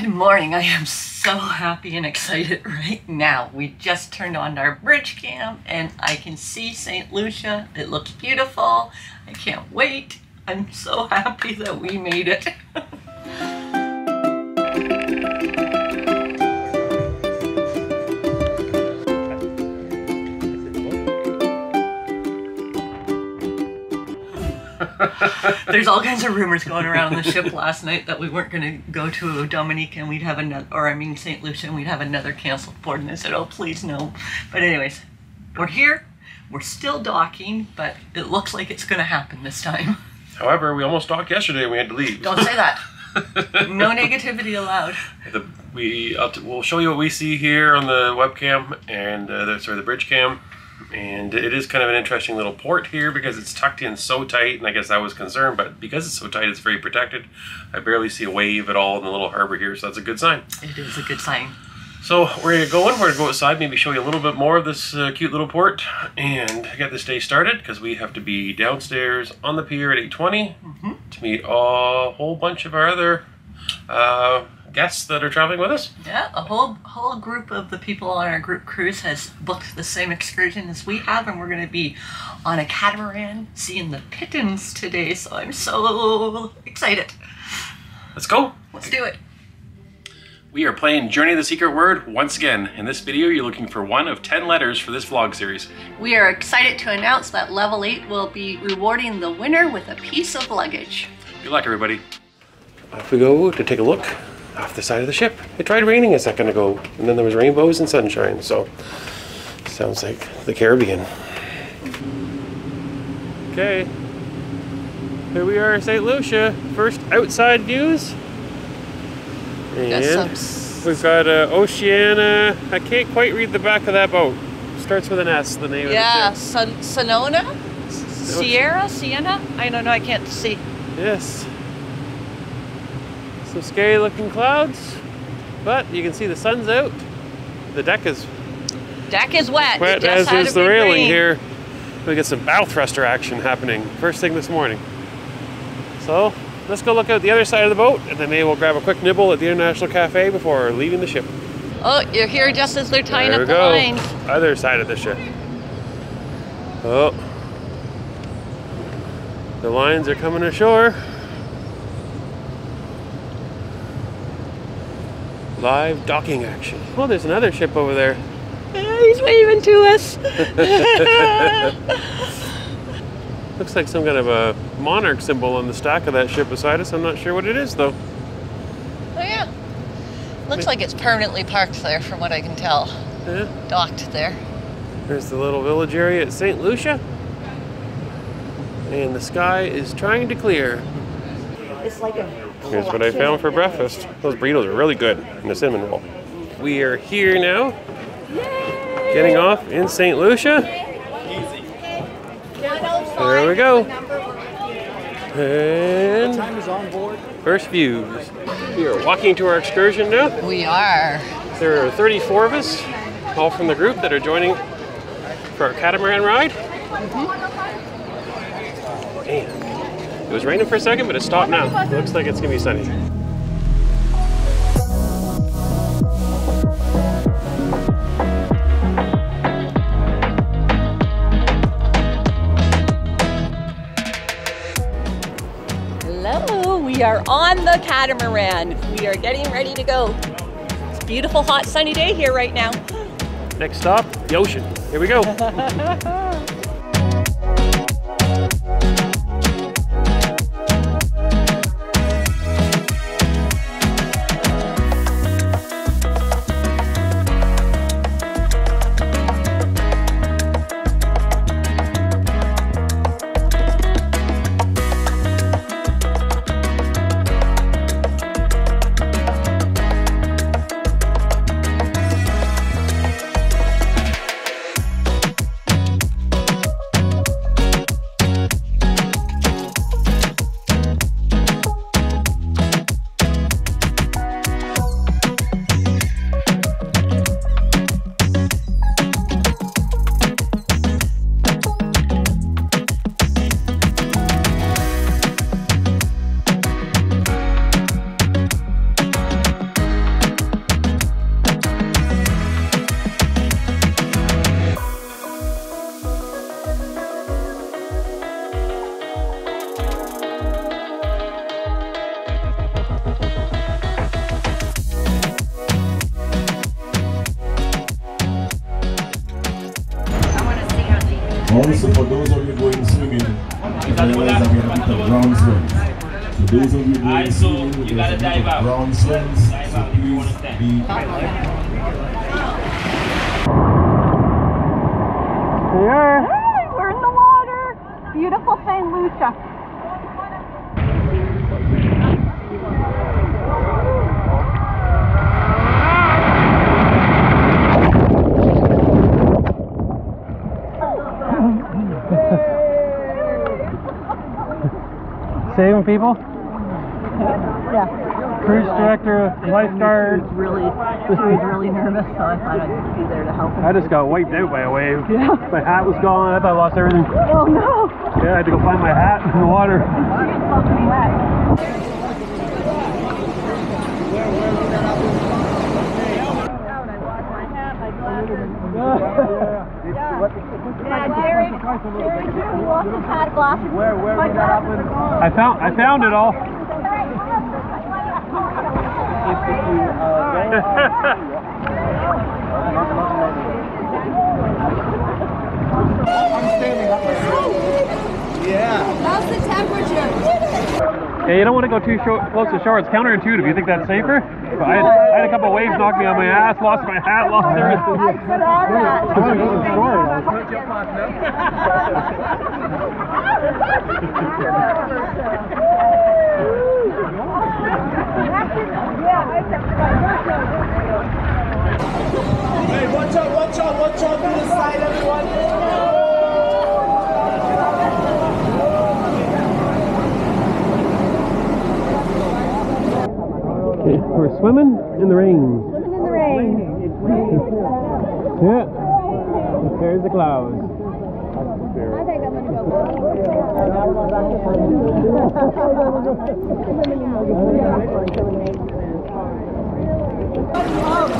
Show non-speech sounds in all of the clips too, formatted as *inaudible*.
Good morning. I am so happy and excited right now. We just turned on our bridge cam and I can see St. Lucia. It looks beautiful. I can't wait. I'm so happy that we made it. *laughs* *laughs* There's all kinds of rumors going around on the ship last night that we weren't going to go to Dominica and we'd have another, or I mean St. Lucia and we'd have another canceled port. And I said, oh, please no. But anyways, we're here. We're still docking, but it looks like it's going to happen this time. However, we almost docked yesterday and we had to leave. Don't say that. *laughs* no negativity allowed. The, we t- we'll show you what we see here on the webcam and uh, the, sorry the bridge cam, and it is kind of an interesting little port here because it's tucked in so tight, and I guess I was concerned, but because it's so tight, it's very protected. I barely see a wave at all in the little harbor here, so that's a good sign. It is a good sign. So we're gonna go in. We're gonna go outside, maybe show you a little bit more of this uh, cute little port, and get this day started because we have to be downstairs on the pier at 8:20 Mm-hmm. to meet a whole bunch of our other uh, guests that are traveling with us. Yeah, a whole whole group of the people on our group cruise has booked the same excursion as we have, and we're going to be on a catamaran seeing the Pitons today. So I'm so excited. Let's go. Let's do it. We are playing Journey of the Secret Word once again. In this video, you're looking for one of 10 letters for this vlog series. We are excited to announce that level 8 will be rewarding the winner with a piece of luggage. Good luck, everybody. Off we go to take a look off the side of the ship. It tried raining a second ago, and then there was rainbows and sunshine, so sounds like the Caribbean. Okay, here we are, in St. Lucia. First outside views. Got And we've got uh, Oceana. I can't quite read the back of that boat. Starts with an S, the name Yeah, of the Son- Sonona? Sierra? Sienna? I don't know, I can't see. Yes. Some scary looking clouds, but you can see the sun's out. The deck is Deck is wet. Wet, as is the railing rain. here. We get some bow thruster action happening first thing this morning. So let's go look out the other side of the boat, and then maybe we'll grab a quick nibble at the International Cafe before leaving the ship. Oh, you're here just as they're tying there up the go. lines. Other side of the ship. Oh. The lines are coming ashore. Live docking action. Oh, there's another ship over there. He's waving to us. *laughs* Looks like some kind of a monarch symbol on the stack of that ship beside us. I'm not sure what it is though. Oh yeah. Looks like it's permanently parked there from what I can tell. Yeah. Docked there. There's the little village area at St. Lucia. And the sky is trying to clear. It's like a. Here's what I found for breakfast. Those burritos are really good and the cinnamon roll. We are here now, getting off in St. Lucia. There we go. And Time is on board. first views. We are walking to our excursion now. We are. There are 34 of us, all from the group that are joining for our catamaran ride. Mm-hmm. And it was raining for a second, but it stopped now. It looks like it's gonna be sunny. Hello, we are on the catamaran. We are getting ready to go. It's a beautiful, hot, sunny day here right now. Next stop, the ocean. Here we go. *laughs* those of you going Alright, so you gotta dive of out. ground swings. Dive So out if you wanna please stand. be Hey, we're in the water. Beautiful St. Lucia. Saving people? Yeah. Cruise director, lifeguard. She was really, she was really nervous, so I thought I'd be there to help her. I just got wiped out by a wave. Yeah. My hat was gone. I thought I lost everything. Oh no! Yeah, I had to go find my hat in the water. She's fucking wet. Yeah, Jerry, Jerry too. He lost his hat glasses. Where, where My glasses *laughs* are gone. I found I found it all. How's the temperature? Yeah, you don't want to go too short, close to shore. It's counterintuitive. You think that's safer? But I, had, I had a couple waves knock me on my ass, lost my hat, lost *laughs* everything. I that. *laughs* Hey, watch out, watch out, watch out to the side, everyone. Okay, we're swimming in the rain. Living in the rain. Yeah. There's the clouds. I think I'm gonna go. *laughs* At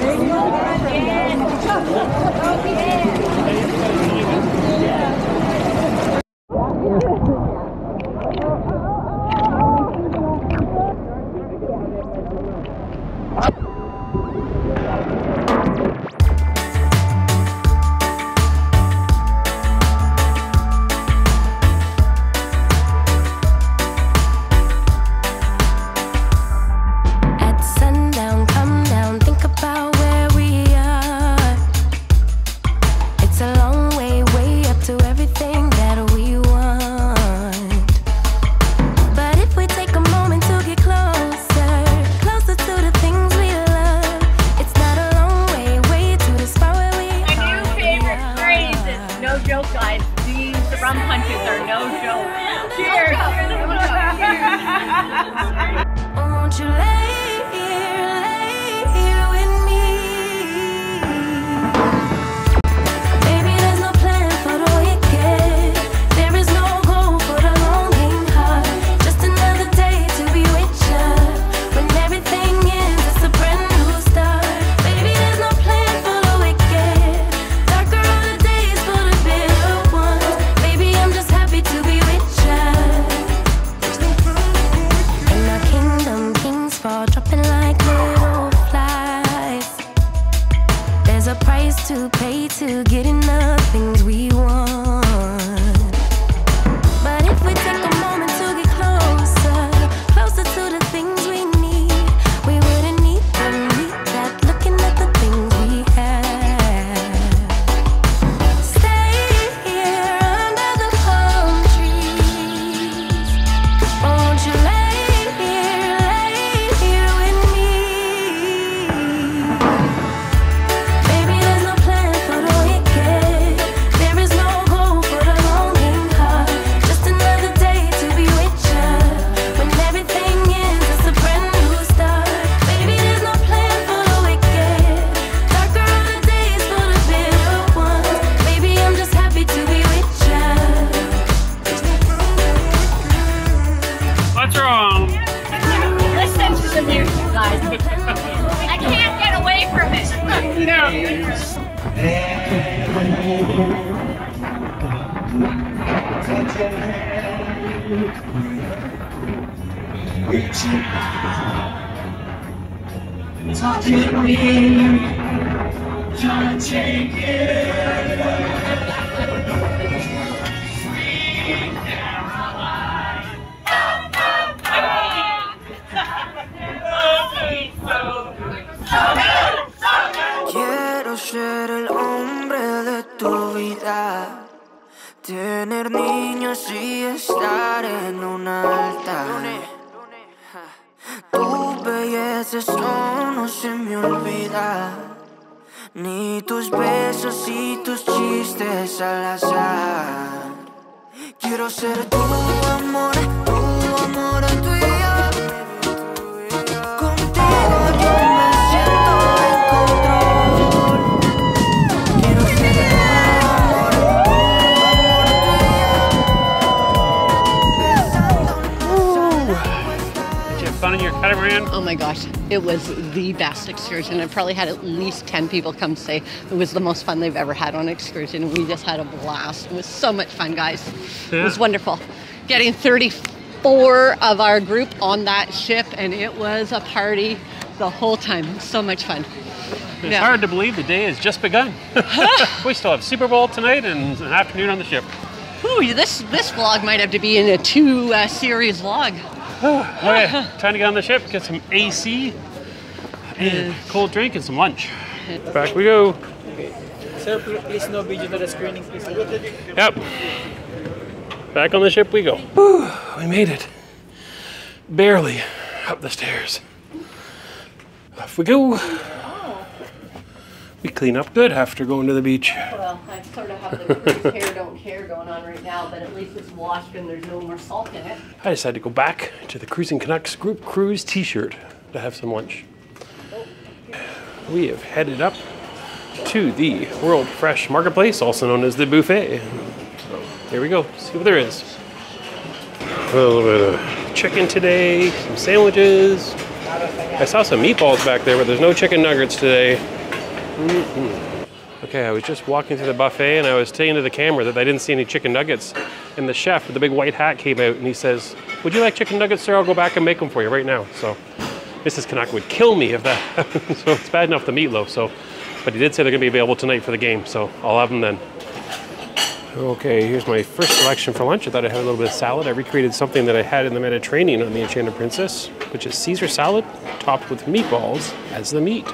Richard, to me, trying to take it. estar en un altar. Tu belleza es no se me olvida. Ni tus besos y tus chistes al azar. Quiero ser tu amor, tu amor a tu catamaran? Oh my gosh, it was the best excursion. I probably had at least 10 people come say it was the most fun they've ever had on an excursion. We just had a blast. It was so much fun, guys. Yeah. It was wonderful. Getting 34 of our group on that ship, and it was a party the whole time. So much fun. It's Yeah. hard to believe the day has just begun. *laughs* *laughs* we still have Super Bowl tonight and an afternoon on the ship. Ooh, this this vlog might have to be in a two uh, series vlog. *sighs* Okay, time to get on the ship, get some AC, and uh, cold drink, and some lunch. Uh, Back we go. Sir, please no video to the screening, please. Yep. Back on the ship we go. Whew, we made it. Barely up the stairs. Off we go. We clean up good after going to the beach. Well, I sort of have the care don't care going on right now, but at least it's washed and there's no more salt in it. I decided to go back to the Cruising Canucks group cruise t-shirt to have some lunch. We have headed up to the World Fresh Marketplace, also known as the buffet. So here we go, see what there is. A little bit of chicken today, some sandwiches. I saw some meatballs back there, but there's no chicken nuggets today. Mm-mm. Okay, I was just walking through the buffet and I was saying to the camera that I didn't see any chicken nuggets. And the chef with the big white hat came out and he says, Would you like chicken nuggets, sir? I'll go back and make them for you right now. So Mrs. Canuck would kill me if that *laughs* happened. so it's bad enough the meatloaf. So, but he did say they're going to be available tonight for the game. So I'll have them then. Okay, here's my first selection for lunch. I thought I had a little bit of salad. I recreated something that I had in the Mediterranean on the Enchanted Princess, which is Caesar salad topped with meatballs as the meat.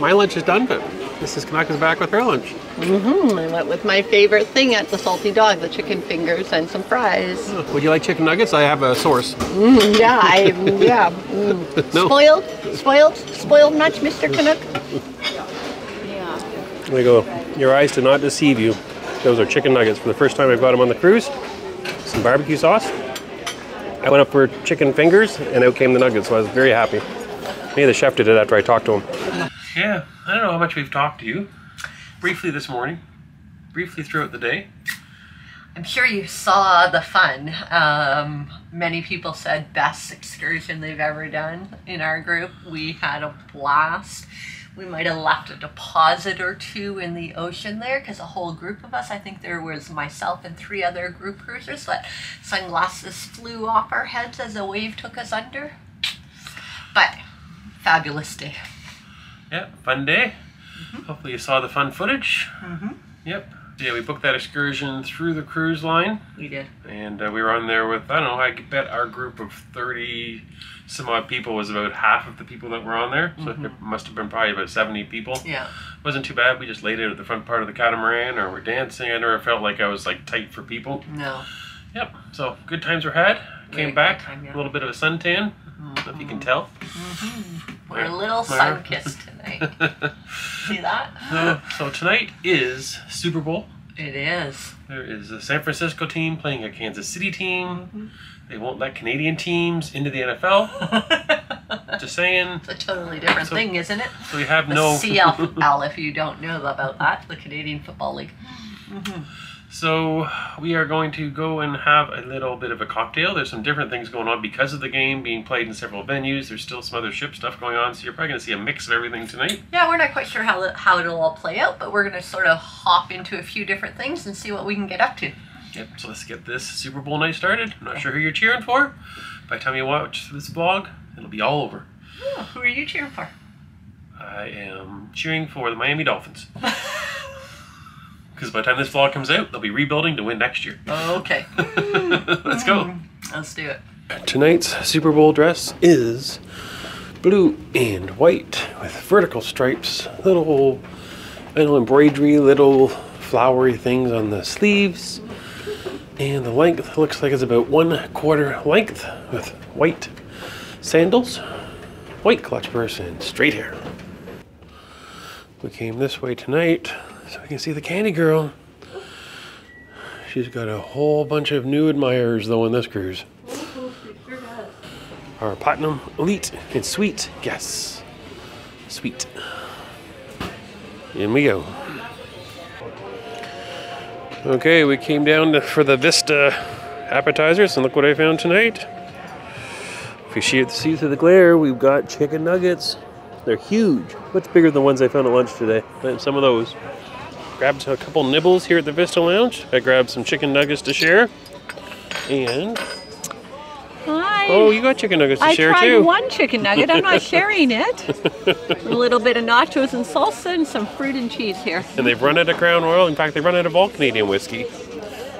My lunch is done, but Mrs. Canuck's back with her lunch. Mm-hmm. I went with my favorite thing at the Salty Dog, the chicken fingers and some fries. Would you like chicken nuggets? I have a source. Mm, yeah, I *laughs* yeah. Mm. *laughs* No. Spoiled, spoiled, spoiled much, Mr. Canuck. Yeah. There you go. Your eyes did not deceive you. Those are chicken nuggets. For the first time I've got them on the cruise. Some barbecue sauce. I went up for chicken fingers, and out came the nuggets, so I was very happy. Maybe the chef did it after I talked to him. Yeah, I don't know how much we've talked to you. Briefly this morning, briefly throughout the day. I'm sure you saw the fun. Um, many people said best excursion they've ever done in our group. We had a blast. We might have left a deposit or two in the ocean there because a whole group of us, I think there was myself and three other group cruisers, that sunglasses flew off our heads as a wave took us under. But fabulous day. Yeah, fun day. Hopefully you saw the fun footage. Mm-hmm. Yep. Yeah, we booked that excursion through the cruise line. We did. And uh, we were on there with, I don't know, I bet our group of 30 some odd people was about half of the people that were on there. So Mhm. it must have been probably about 70 people. Yeah. Wasn't too bad. We just laid out at the front part of the catamaran or we're dancing. I never felt like I was like tight for people. No. Yep. So good times were had. Came good back. time, yeah. A little bit of a suntan. If you can tell. We're a little sun kissed tonight. *laughs* See that? So, so tonight is Super Bowl. It is. There is a San Francisco team playing a Kansas City team. Mm-hmm. They won't let Canadian teams into the NFL. *laughs* Just saying. It's a totally different So- thing, isn't it? So we have the no CFL, *laughs* if you don't know about that, the Canadian Football League. Mm-hmm. So we are going to go and have a little bit of a cocktail. There's some different things going on because of the game being played in several venues. There's still some other ship stuff going on, so you're probably going to see a mix of everything tonight. Yeah, we're not quite sure how how it'll all play out, but we're gonna sort of hop into a few different things and see what we can get up to. Yep. So let's get this Super Bowl night started. I'm not sure who you're cheering for. By the time you watch this vlog, it'll be all over. Oh, who are you cheering for? I am cheering for the Miami Dolphins. *laughs* Because by the time this vlog comes out, they'll be rebuilding to win next year. Okay, *laughs* Let's go. let's do it. Tonight's Super Bowl dress is blue and white with vertical stripes, little, little embroidery, little flowery things on the sleeves. And the length looks like it's about one quarter length with white sandals. white clutch purse, and straight hair. We came this way tonight so we can see the candy girl. She's got a whole bunch of new admirers though on this cruise. Our Platinum Elite and Sweet guests. Sweet. In we go. Okay, we came down to, for the Vista appetizers, and look what I found tonight. If you see, see through the glare, we've got chicken nuggets. They're huge, much bigger than the ones I found at lunch today. And some of those. Grabbed a couple nibbles here at the Vista Lounge. I grabbed some chicken nuggets to share. And Hi. oh, you got chicken nuggets to I share too. I tried one chicken nugget. I'm not *laughs* sharing it. a little bit of nachos and salsa and some fruit and cheese here. and they've run out of Crown Royal. In fact, they've run out of all Canadian whiskey.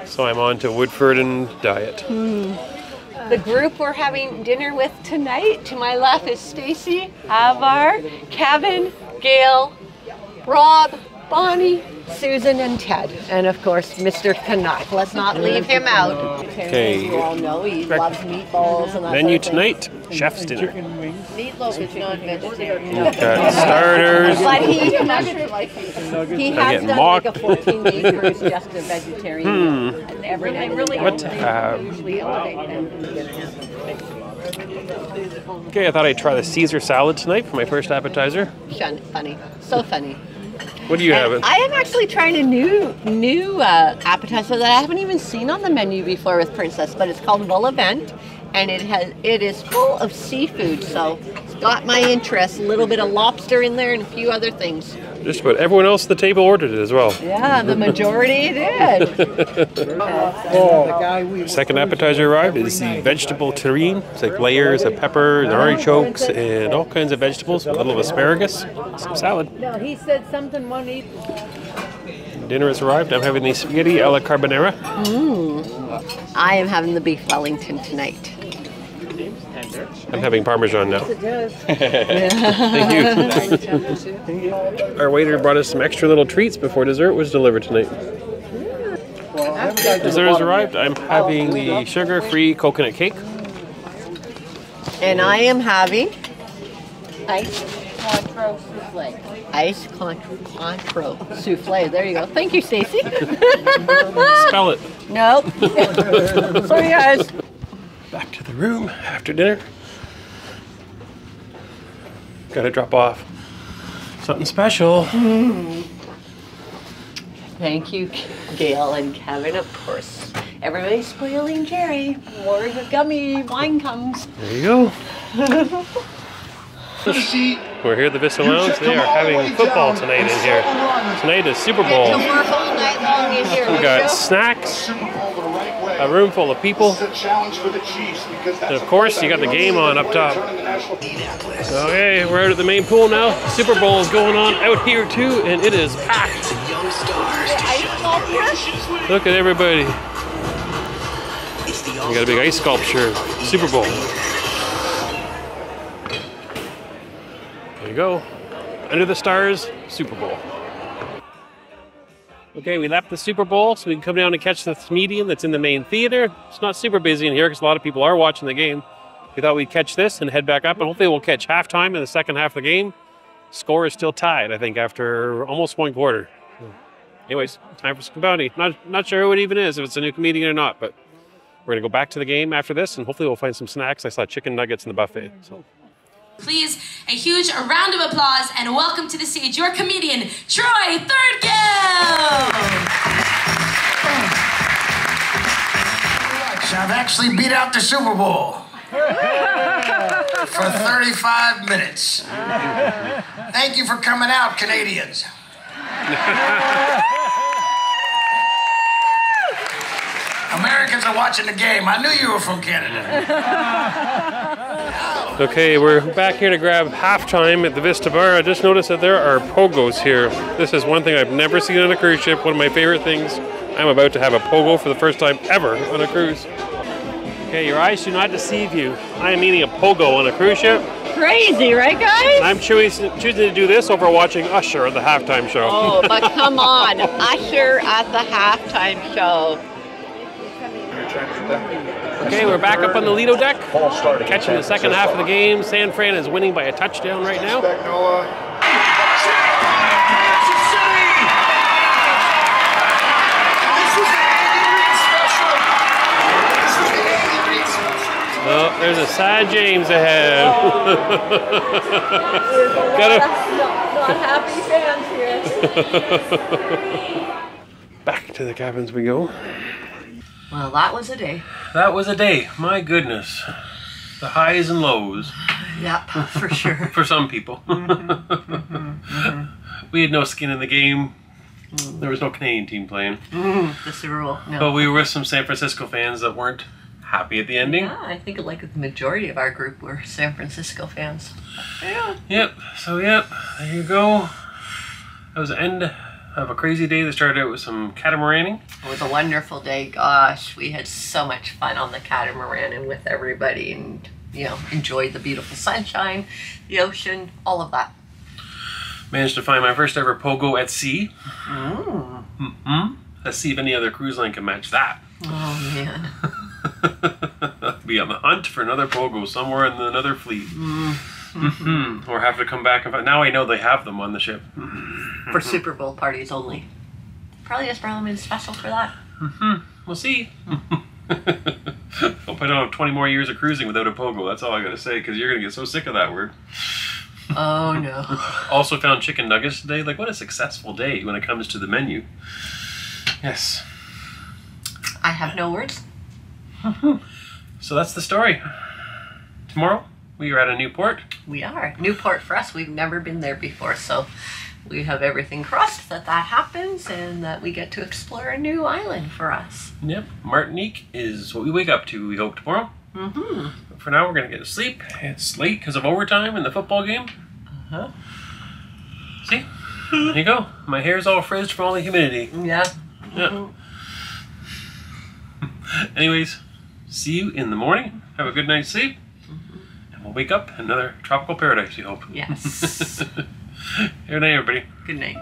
So I'm on to Woodford and Diet. The group we're having dinner with tonight, to my left is Stacy, Avar, Kevin, Gail, Rob, Bonnie, Susan, and Ted. And of course, Mr. Canuck. Let's not leave him out. Okay. You all know he loves meatballs and that Menu sort of thing. tonight, chef's dinner. Meatloaf is non-vegetarian. Got starters. But he, he has done mock- like a 14 day cruise just a vegetarian. Hmm. And every night and day. What to? Usually elevate them. Okay, I thought I'd try the Caesar salad tonight for my first appetizer. Funny. So funny. What do you have? I am actually trying a new new uh, appetizer that I haven't even seen on the menu before with Princess, but it's called vol-au-vent, and it has it is full of seafood, so it's got my interest. A little bit of lobster in there and a few other things. Just about everyone else at the table ordered it as well. Yeah, the majority did. *laughs* Second appetizer arrived is the vegetable terrine. It's like layers of pepper, and artichokes, and all kinds of vegetables. A little asparagus, some salad. No, he said something one eat. Dinner has arrived. I'm having the spaghetti alla carbonara. Mm. I am having the beef Wellington tonight. I'm having Parmesan now. *laughs* Thank you. Our waiter brought us some extra little treats before dessert was delivered tonight. Dessert has arrived. I'm having the sugar-free coconut cake. And I am having ice Cointreau souffle. Ice Cointreau Cointreau souffle. There you go. Thank you, Stacy. Spell it. *laughs* nope. *laughs* Oh, Sorry, guys. Back to the room after dinner. Gotta drop off something special. Thank you, Gail and Kevin, of course. Everybody's spoiling Jerry. More of the gummy wine comes. There you go. We're here at the Vista Lounge. They are having football tonight in here. Tonight is Super Bowl. We're whole night long in here. We got snacks, a room full of people, and of course, you got the game on up top. Okay, we're out at the main pool now. Super Bowl is going on out here too, and it is packed. Look at everybody. We got a big ice sculpture. Super Bowl. There you go. Under the stars, Super Bowl. Okay, we left the Super Bowl so we can come down and catch the medium that's in the main theater. It's not super busy in here because a lot of people are watching the game. We thought we'd catch this and head back up, and hopefully we'll catch halftime in the second half of the game. Score is still tied, I think, after almost one quarter. Anyways, time for some bounty. Not not sure who it even is, if it's a new comedian or not, but we're gonna go back to the game after this, and hopefully we'll find some snacks. I saw chicken nuggets in the buffet. So Please, a huge round of applause and welcome to the stage your comedian, Troy Thirdgill! I've actually beat out the Super Bowl *laughs* for 35 minutes. Thank you for coming out, Canadians. *laughs* Americans are watching the game. I knew you were from Canada. *laughs* Okay, we're back here to grab halftime at the Vista Bar. I just noticed that there are pogos here. This is one thing I've never seen on a cruise ship. One of my favorite things. I'm about to have a pogo for the first time ever on a cruise. Okay, your eyes do not deceive you. I am eating a pogo on a cruise ship. Crazy, right, guys? I'm choosing, choosing to do this over watching Usher at the halftime show. Oh, but *laughs* come on. Usher at the halftime show. Okay, we're back up on the Lido deck, catching the second half of the game. San Fran is winning by a touchdown right now. Oh, there's a sad James ahead. Oh. *laughs* Gotta- Not, not happy fans here. *laughs* Back to the cabins we go. Well, that was a day. That was a day. My goodness. The highs and lows Yep, for sure. *laughs* for some people. we had no skin in the game. There was no Canadian team playing. Mm, the Super Bowl. No. But we were with some San Francisco fans that weren't happy at the ending. Yeah, I think like the majority of our group were San Francisco fans. Yeah. Yep. So yep, there you go. That was the end of a crazy day that started out with some catamaraning. It was a wonderful day. Gosh, we had so much fun on the catamaran and with everybody and, you know, enjoyed the beautiful sunshine, the ocean, all of that. Managed to find my first ever pogo at sea. Mm. hmm Let's see if any other cruise line can match that. Oh, man. *laughs* Be on the hunt for another pogo somewhere in another fleet. hmm Or have to come back and find. Now I know they have them on the ship. For Super Bowl parties only. Probably just probably made special for that. hmm We'll see. *laughs* Hope I don't have 20 more years of cruising without a pogo. That's all I gotta say, because you're gonna get so sick of that word. Oh, no. *laughs* Also found chicken nuggets today. Like, what a successful day when it comes to the menu. Yes. I have no words. *laughs* So that's the story. Tomorrow, we are at a new port. We are. Newport for us. We've never been there before, so we have everything crossed that that happens and that we get to explore a new island for us. Yep. Martinique is what we wake up to, we hope, tomorrow. Mm-hmm. For now, we're going to get to sleep. It's late because of overtime in the football game. Uh-huh. See? There you go. My hair's all frizzed from all the humidity. Yeah. Yeah. *laughs* Anyways, see you in the morning. Have a good night's sleep. We'll wake up another tropical paradise, we hope. Yes. *laughs* good night, everybody. Good night.